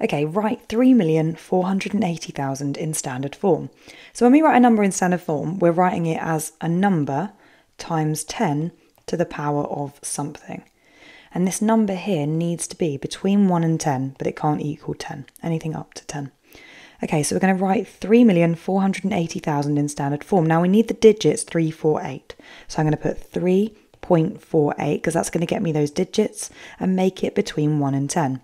Okay, write 3,480,000 in standard form. So when we write a number in standard form, we're writing it as a number times 10 to the power of something. And this number here needs to be between 1 and 10, but it can't equal 10, anything up to 10. Okay, so we're going to write 3,480,000 in standard form. Now we need the digits 348. So I'm going to put 3.48 because that's going to get me those digits and make it between 1 and 10.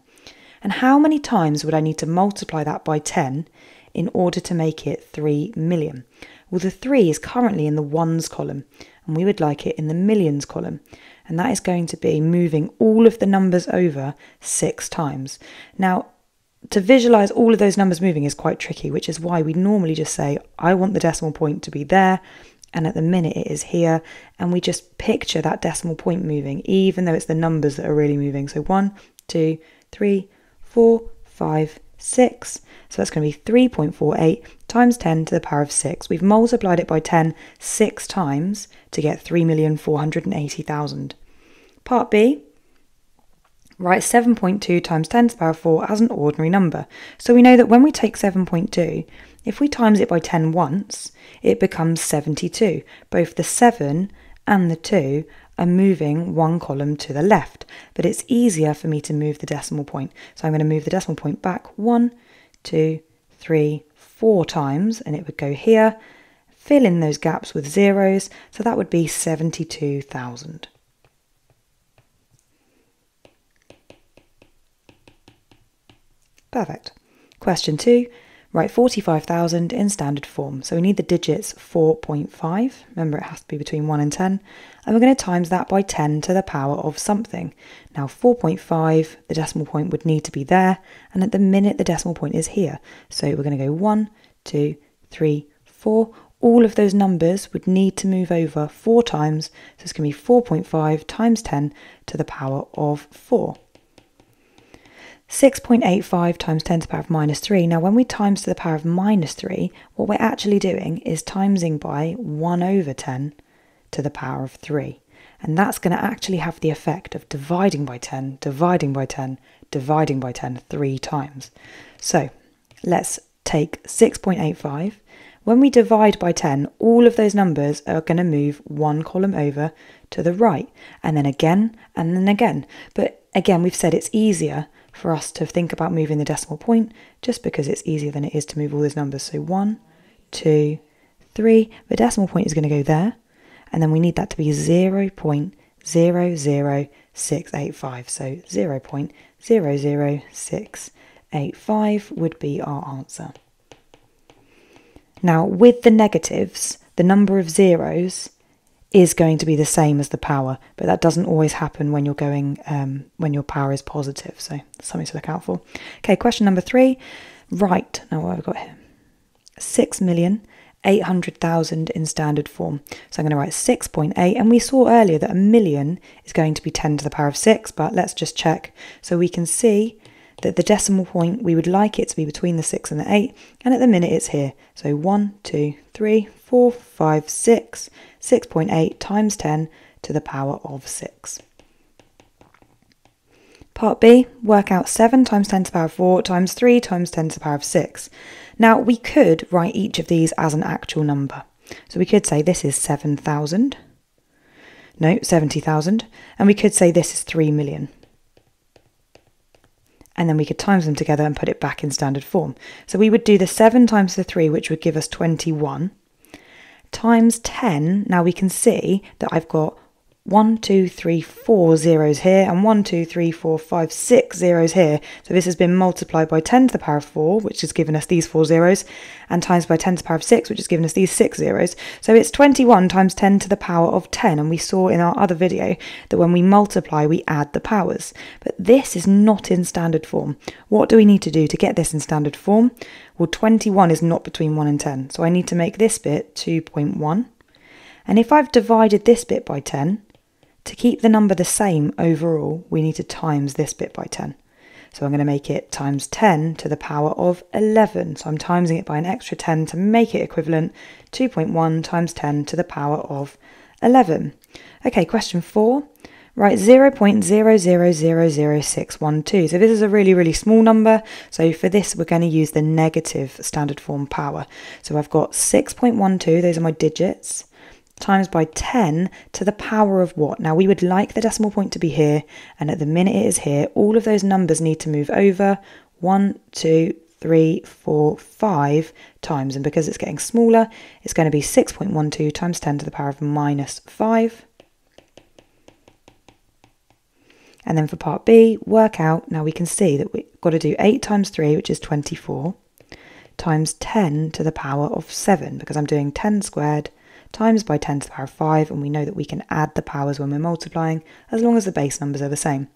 And how many times would I need to multiply that by 10 in order to make it 3 million? Well, the 3 is currently in the ones column, and we would like it in the millions column. And that is going to be moving all of the numbers over six times. Now, to visualize all of those numbers moving is quite tricky, which is why we normally just say, I want the decimal point to be there, and at the minute it is here, and we just picture that decimal point moving, even though it's the numbers that are really moving. So one, two, three, four, five, six. So that's going to be 3.48 times 10 to the power of 6. We've multiplied it by 10 six times to get 3,480,000. Part B, write 7.2 times 10 to the power of 4 as an ordinary number. So we know that when we take 7.2, if we times it by 10 once, it becomes 72. Both the 7 and the 2 are moving one column to the left, but it's easier for me to move the decimal point. So I'm going to move the decimal point back one, two, three, four times, and it would go here. Fill in those gaps with zeros, so that would be 72,000. Perfect. Question two, write 45,000 in standard form. So we need the digits 4.5. Remember, it has to be between 1 and 10. And we're going to times that by 10 to the power of something. Now, 4.5, the decimal point would need to be there. And at the minute, the decimal point is here. So we're going to go 1, 2, 3, 4. All of those numbers would need to move over four times. So it's going to be 4.5 times 10 to the power of 4. 6.85 times 10 to the power of minus 3. Now, when we times to the power of minus 3, what we're actually doing is timesing by 1 over 10 to the power of 3. And that's going to actually have the effect of dividing by 10, dividing by 10, dividing by 10 three times. So let's take 6.85. When we divide by 10, all of those numbers are going to move one column over to the right, and then again, and then again. But again, we've said it's easier for us to think about moving the decimal point just because it's easier than it is to move all those numbers. So one, two, three. The decimal point is going to go there. And then we need that to be 0.00685. So 0.00685 would be our answer. Now, with the negatives, the number of zeros is going to be the same as the power, but that doesn't always happen when you're going um, when your power is positive. So something to look out for. Okay, question number three. Right now, what I've got here? Six million. 800,000 in standard form. So I'm going to write 6.8 and we saw earlier that a million is going to be 10 to the power of 6 but let's just check. So we can see that the decimal point we would like it to be between the 6 and the 8 and at the minute it's here. So 1, 2, 3, 4, 5, 6, 6.8 times 10 to the power of 6. Part B, work out 7 times 10 to the power of 4 times 3 times 10 to the power of 6. Now we could write each of these as an actual number. So we could say this is 7,000. No, 70,000. And we could say this is 3 million. And then we could times them together and put it back in standard form. So we would do the 7 times the 3, which would give us 21 times 10, now we can see that I've got one, two, three, four zeros here, and one, two, three, four, five, six zeros here. So this has been multiplied by 10 to the power of 4, which has given us these four zeros, and times by 10 to the power of 6, which has given us these six zeros. So it's 21 times 10 to the power of 10, and we saw in our other video that when we multiply, we add the powers. But this is not in standard form. What do we need to do to get this in standard form? Well, 21 is not between 1 and 10, so I need to make this bit 2.1. And if I've divided this bit by 10, to keep the number the same overall, we need to times this bit by 10. So I'm going to make it times 10 to the power of 11. So I'm timesing it by an extra 10 to make it equivalent 2.1 times 10 to the power of 11. Okay, question four. Right, 0.0000612. So this is a really, really small number. So for this, we're going to use the negative standard form power. So I've got 6.12, those are my digits, times by 10 to the power of what? Now we would like the decimal point to be here, and at the minute it is here, all of those numbers need to move over. One, two, three, four, five times. And because it's getting smaller, it's going to be 6.12 times 10 to the power of minus 5. And then for part B, work out, now we can see that we've got to do 8 times 3, which is 24, times 10 to the power of 7, because I'm doing 10 squared times by 10 to the power of 5, and we know that we can add the powers when we're multiplying, as long as the base numbers are the same.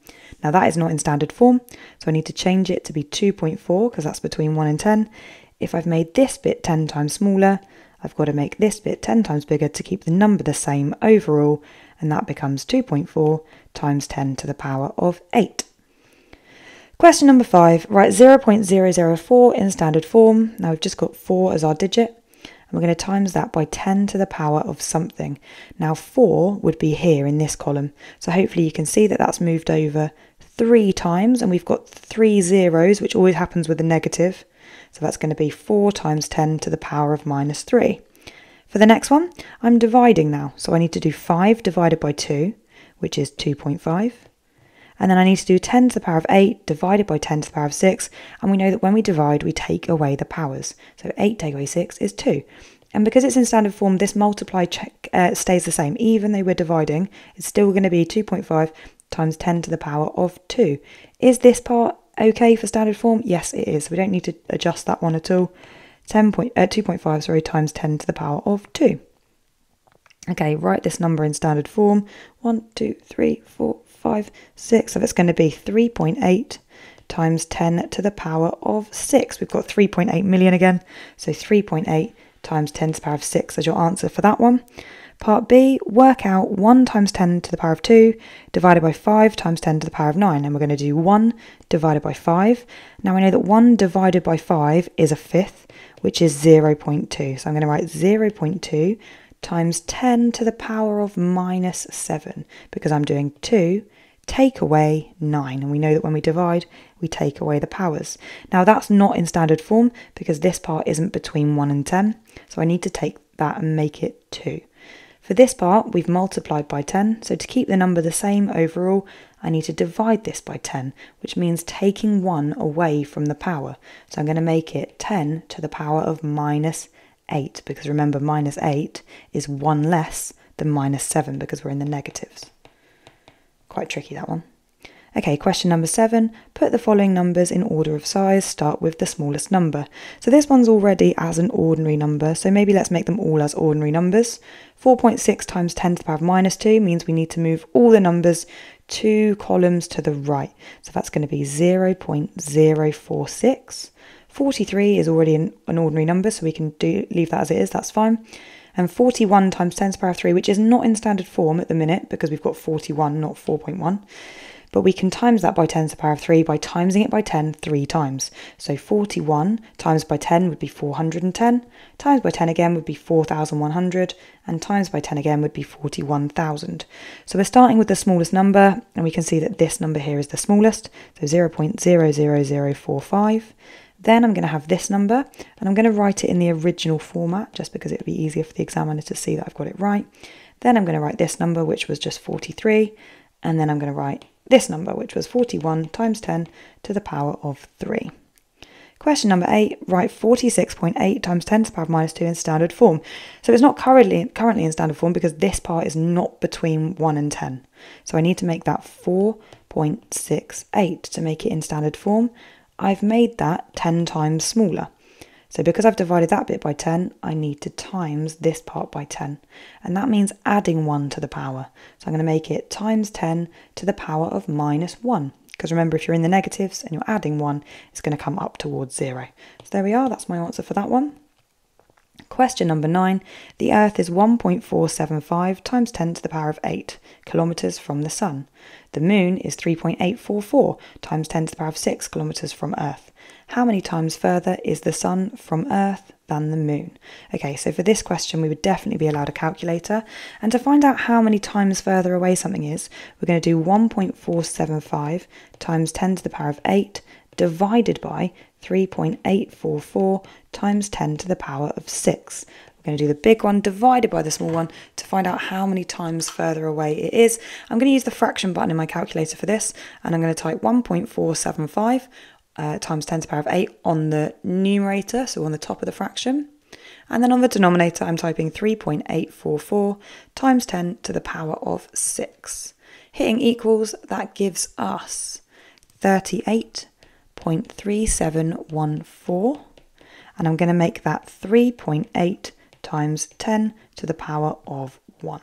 Now that is not in standard form, so I need to change it to be 2.4, because that's between 1 and 10. If I've made this bit 10 times smaller, I've got to make this bit 10 times bigger to keep the number the same overall, and that becomes 2.4 times 10 to the power of 8. Question number 5, write 0.004 in standard form. Now we've just got 4 as our digit, and we're going to times that by 10 to the power of something. Now 4 would be here in this column, so hopefully you can see that that's moved over 3 times, and we've got 3 zeros, which always happens with a negative. So that's going to be 4 times 10 to the power of minus 3. For the next one, I'm dividing now. So I need to do 5 divided by 2, which is 2.5. And then I need to do 10 to the power of 8 divided by 10 to the power of 6. And we know that when we divide, we take away the powers. So 8 take away 6 is 2. And because it's in standard form, this multiply check uh, stays the same. Even though we're dividing, it's still going to be 2.5 times 10 to the power of 2. Is this part okay for standard form? Yes, it is. We don't need to adjust that one at all. 10 point, uh, 2.5 sorry, times 10 to the power of 2. Okay, write this number in standard form. 1, 2, 3, 4, 5, 6. So that's going to be 3.8 times 10 to the power of 6. We've got 3.8 million again. So 3.8 times 10 to the power of 6 as your answer for that one. Part B, work out 1 times 10 to the power of 2 divided by 5 times 10 to the power of 9. And we're going to do 1 divided by 5. Now we know that 1 divided by 5 is a fifth, which is 0.2. So I'm going to write 0.2 times 10 to the power of minus 7 because I'm doing 2 take away 9. And we know that when we divide, we take away the powers. Now that's not in standard form because this part isn't between 1 and 10. So I need to take that and make it 2. For this part, we've multiplied by 10, so to keep the number the same overall, I need to divide this by 10, which means taking 1 away from the power. So I'm going to make it 10 to the power of minus 8, because remember, minus 8 is 1 less than minus 7, because we're in the negatives. Quite tricky, that one. Okay, question number seven. Put the following numbers in order of size. Start with the smallest number. So this one's already as an ordinary number, so maybe let's make them all as ordinary numbers. 4.6 times 10 to the power of minus 2 means we need to move all the numbers two columns to the right. So that's going to be 0.046. 43 is already an, an ordinary number, so we can do leave that as it is, that's fine. And 41 times 10 to the power of 3, which is not in standard form at the minute because we've got 41, not 4.1 but we can times that by 10 to the power of 3 by timesing it by 10 three times. So 41 times by 10 would be 410, times by 10 again would be 4,100, and times by 10 again would be 41,000. So we're starting with the smallest number, and we can see that this number here is the smallest, so 0.00045. Then I'm going to have this number, and I'm going to write it in the original format, just because it would be easier for the examiner to see that I've got it right. Then I'm going to write this number, which was just 43, and then I'm going to write this number, which was 41 times 10 to the power of 3. Question number 8, write 46.8 times 10 to the power of minus 2 in standard form. So it's not currently, currently in standard form because this part is not between 1 and 10. So I need to make that 4.68 to make it in standard form. I've made that 10 times smaller. So because I've divided that bit by 10, I need to times this part by 10. And that means adding 1 to the power. So I'm going to make it times 10 to the power of minus 1. Because remember, if you're in the negatives and you're adding 1, it's going to come up towards 0. So there we are, that's my answer for that one. Question number nine. The Earth is 1.475 times 10 to the power of 8 kilometres from the Sun. The Moon is 3.844 times 10 to the power of 6 kilometres from Earth. How many times further is the Sun from Earth than the Moon? Okay, so for this question, we would definitely be allowed a calculator. And to find out how many times further away something is, we're going to do 1.475 times 10 to the power of 8 divided by 3.844 times 10 to the power of 6. We're going to do the big one divided by the small one to find out how many times further away it is. I'm going to use the fraction button in my calculator for this, and I'm going to type 1.475 uh, times 10 to the power of 8 on the numerator, so on the top of the fraction. And then on the denominator, I'm typing 3.844 times 10 to the power of 6. Hitting equals, that gives us 38 0.3714 and I'm going to make that 3.8 times 10 to the power of 1.